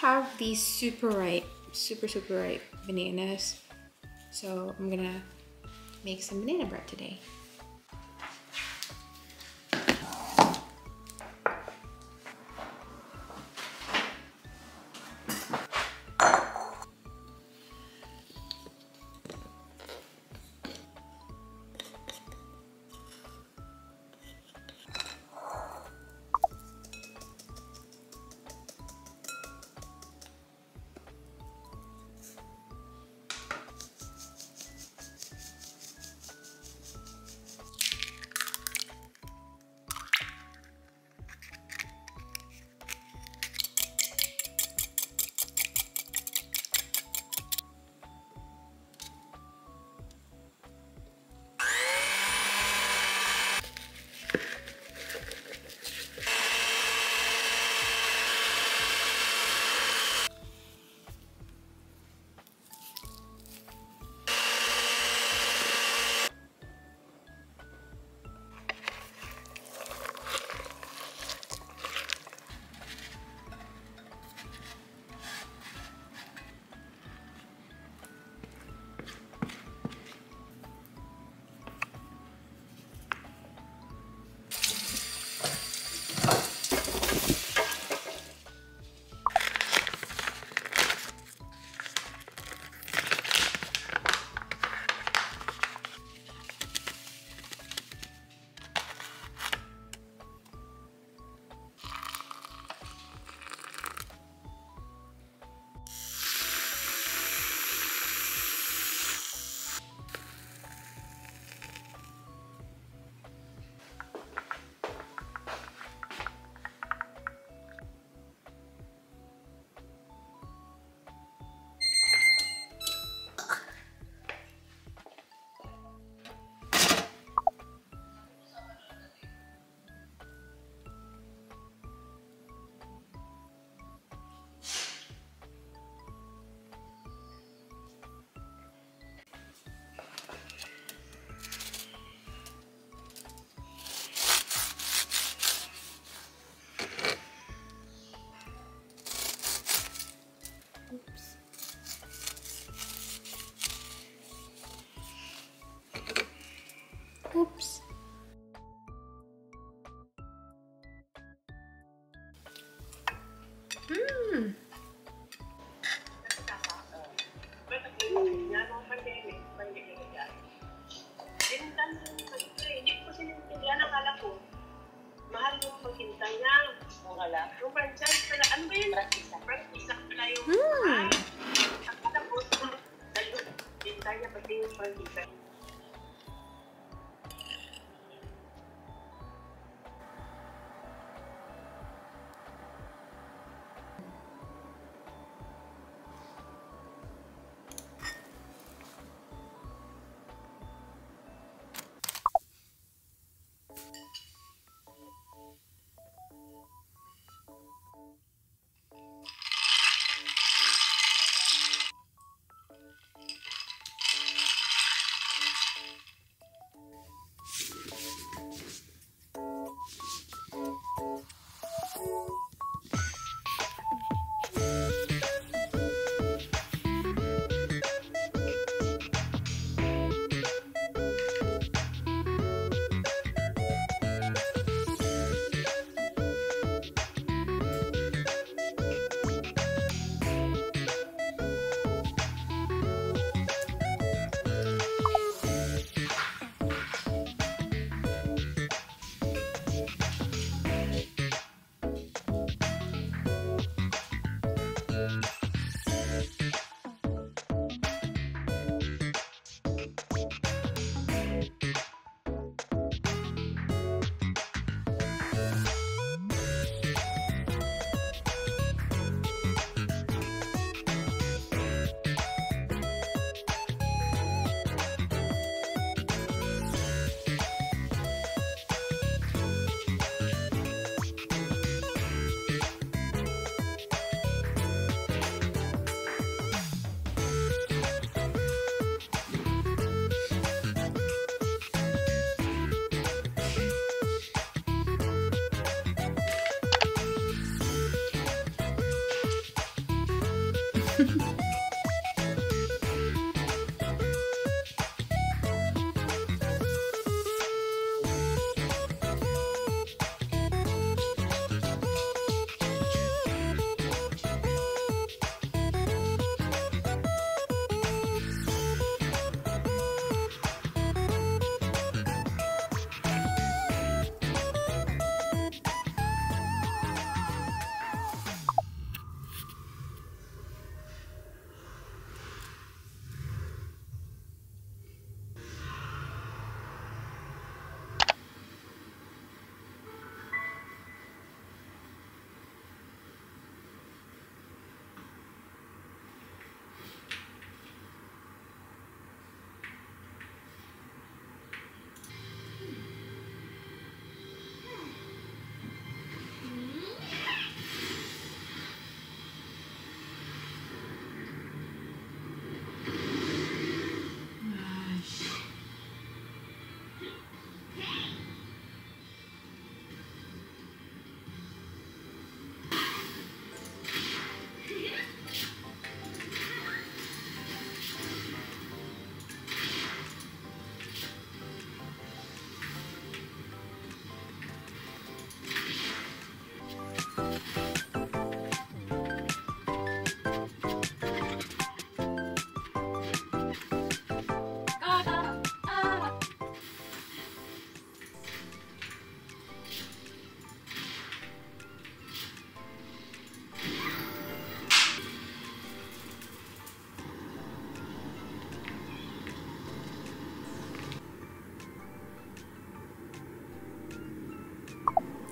Have these super ripe, super, super ripe bananas. So I'm gonna make some banana bread today. Oops. Mmm. Pagkinta niya. Mura lang. Yung franchise pala, ano ba yun? Practice. Practice pala yung Hmm. Ay, ang tapos, kinta niya pati yung franchise. Yeah.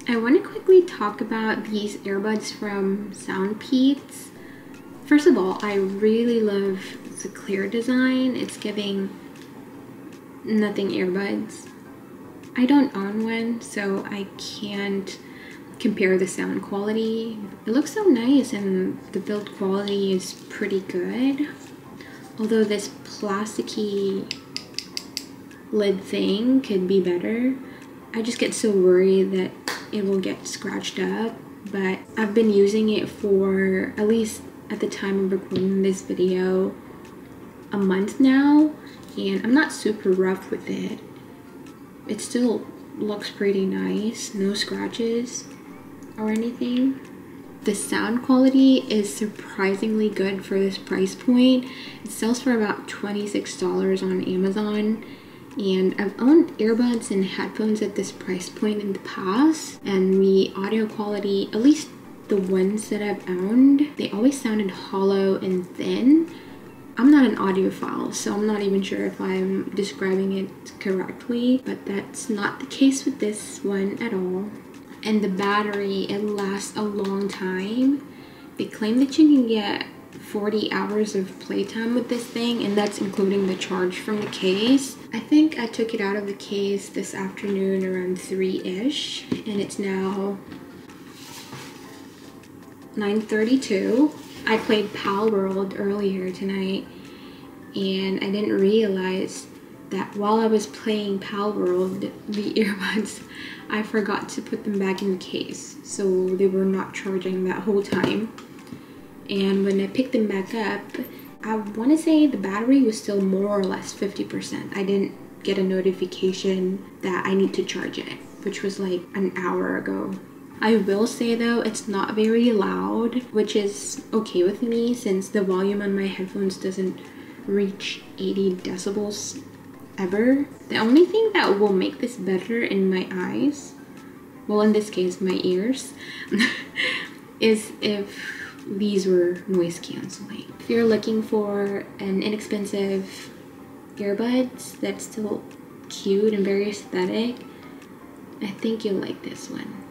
I want to quickly talk about these earbuds from Soundpeats. First of all, I really love the clear design. It's giving nothing earbuds. I don't own one, so I can't compare the sound quality. It looks so nice and the build quality is pretty good. Although this plasticky lid thing could be better. I just get so worried that it will get scratched up but I've been using it for at least at the time of recording this video a month now and I'm not super rough with it. It still looks pretty nice no scratches or anything. The sound quality is surprisingly good for this price point. It sells for about $26 on Amazon and I've owned earbuds and headphones at this price point in the past and the audio quality at least the ones that I've owned they always sounded hollow and thin. I'm not an audiophile so I'm not even sure if I'm describing it correctly but that's not the case with this one at all. And the battery it lasts a long time. They claim that you can get 40 hours of playtime with this thing and that's including the charge from the case. I think I took it out of the case this afternoon around 3-ish and it's now 9.32. I played Palworld earlier tonight and I didn't realize that while I was playing Palworld, the earbuds, I forgot to put them back in the case. So they were not charging that whole time and when I picked them back up I want to say the battery was still more or less 50% I didn't get a notification that I need to charge it which was like an hour ago. I will say though it's not very loud which is okay with me since the volume on my headphones doesn't reach 80 decibels ever. The only thing that will make this better in my eyes well in this case my ears is if these were noise canceling. If you're looking for an inexpensive earbuds that's still cute and very aesthetic, I think you'll like this one.